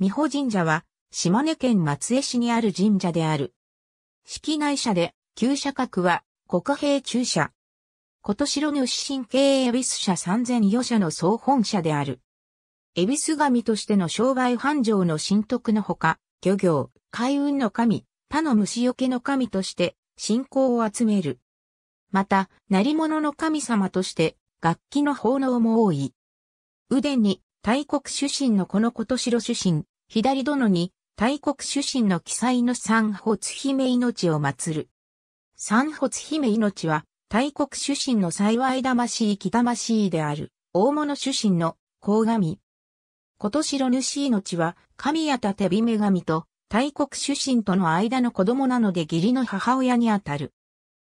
美保神社は、島根県松江市にある神社である。式内社で、旧社格は、国平中社。琴城主神経恵比寿社3004社の総本社である。恵比寿神としての商売繁盛の神徳のほか、漁業、海運の神、他の虫よけの神として信仰を集める。また、鳴り物の神様として楽器の奉納も多い。腕に大国主神のこのこと白主神、左殿に大国主神の記載の三骨姫命を祀る。三骨姫命は大国主神の幸い魂生き魂である大物主神の甲神。こと白主命は神やたてび女神と大国主神との間の子供なので義理の母親にあたる。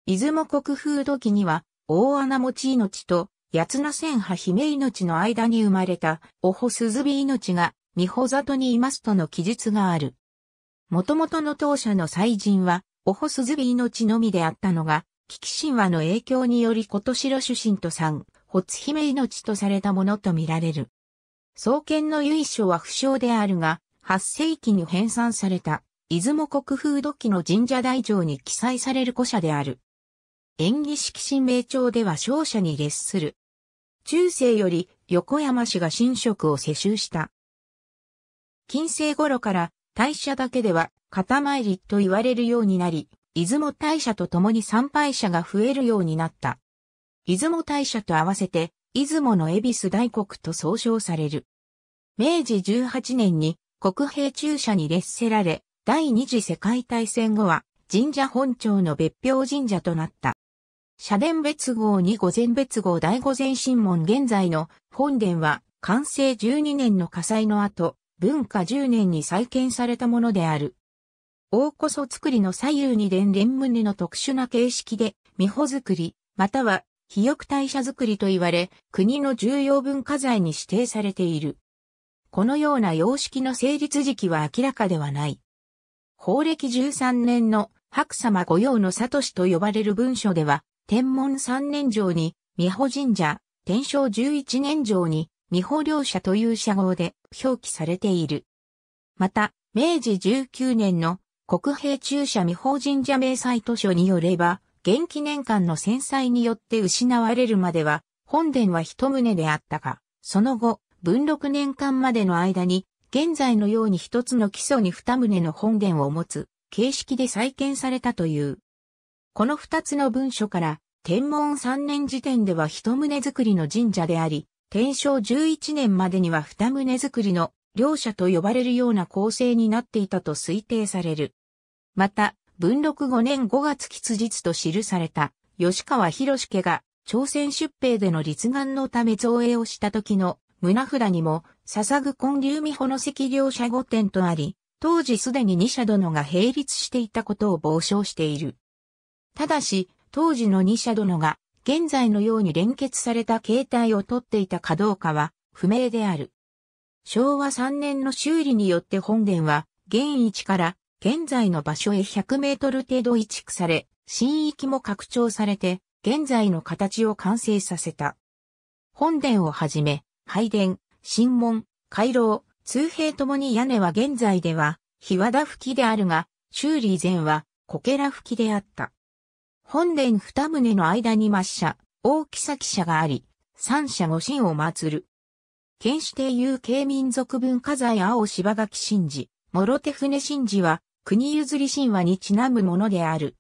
出雲国風土期には大穴持ち命と八つ名千派姫命の間に生まれた、おほ鈴び命が、美穂里にいますとの記述がある。もともとの当社の祭人は、おほ鈴び命のみであったのが、危機神話の影響により琴城主神と三、ほつ姫命とされたものとみられる。創建の由緒は不詳であるが、8世紀に編纂された、出雲国風土記の神社大城に記載される古社である。演技式神名帳では勝者に列する。中世より横山氏が神職を世襲した。近世頃から大社だけでは肩参りと言われるようになり、出雲大社と共に参拝者が増えるようになった。出雲大社と合わせて、出雲の恵比寿大国と総称される。明治18年に国兵中社に列せられ、第二次世界大戦後は神社本庁の別表神社となった。社殿別号に御前別号第五前神門現在の本殿は完成12年の火災の後、文化10年に再建されたものである。大こそ作りの左右に殿連棟の特殊な形式で、美穂作り、または、肥翼大社作りと言われ、国の重要文化財に指定されている。このような様式の成立時期は明らかではない。法暦13年の白様御用の里氏と呼ばれる文書では、天文三年城に、美保神社、天正十一年城に、美保両社という社号で表記されている。また、明治19年の国平中社美保神社明細図書によれば、元気年間の戦災によって失われるまでは、本殿は一棟であったが、その後、文禄年間までの間に、現在のように一つの基礎に二棟の本殿を持つ形式で再建されたという。この二つの文書から、天文三年時点では一棟作りの神社であり、天正十一年までには二棟作りの両者と呼ばれるような構成になっていたと推定される。また、文禄五年五月吉日と記された、吉川博家が朝鮮出兵での立願のため造営をした時の胸札にも、笹具根流美穂の石両者御殿とあり、当時すでに二社殿が並立していたことを傍証している。ただし、当時の二社殿が現在のように連結された形態をとっていたかどうかは不明である。昭和3年の修理によって本殿は現位置から現在の場所へ100メートル程度移築され、新域も拡張されて現在の形を完成させた。本殿をはじめ、拝殿、神門、回廊、通兵ともに屋根は現在では、日和田吹きであるが、修理以前は、こけら吹きであった。本殿二棟の間に抹社、大きさ汽車があり、三社五神を祀る。県指定有形民族文化財青柴垣神事、諸手船神事は、国譲り神話にちなむものである。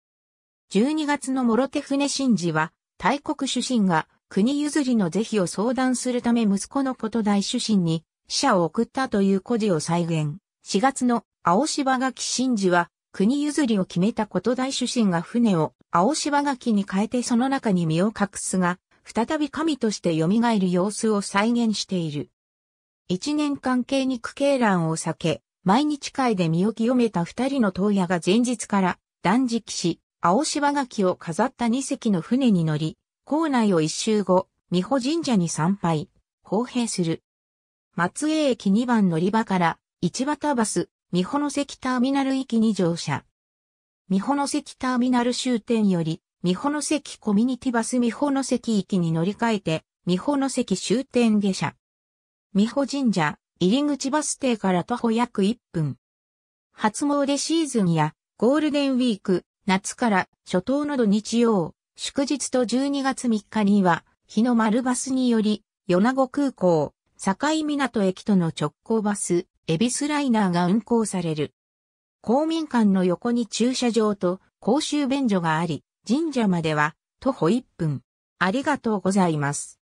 12月の諸手船神事は、大国主神が国譲りの是非を相談するため息子のこと大主神に死者を送ったという故事を再現。4月の青柴垣神事は国譲りを決めたこと大主神が船を青柴垣に変えてその中に身を隠すが、再び神として蘇る様子を再現している。一年間系肉鶏卵を避け、毎日会で身を清めた二人の東野が前日から断食し、青柴垣を飾った二隻の船に乗り、校内を一周後、美保神社に参拝、奉幣する。松江駅2番乗り場から、市畑バス、美保関ターミナル行きに乗車。美保関ターミナル終点より、美保関コミュニティバス美保関行きに乗り換えて、美保関終点下車。美保神社、入口バス停から徒歩約1分。初詣シーズンやゴールデンウィーク、夏から初冬の土日曜、祝日と12月3日には、日の丸バスにより、米子空港、境港駅との直行バス、エビスライナーが運行される。公民館の横に駐車場と公衆便所があり、神社までは徒歩1分。ありがとうございます。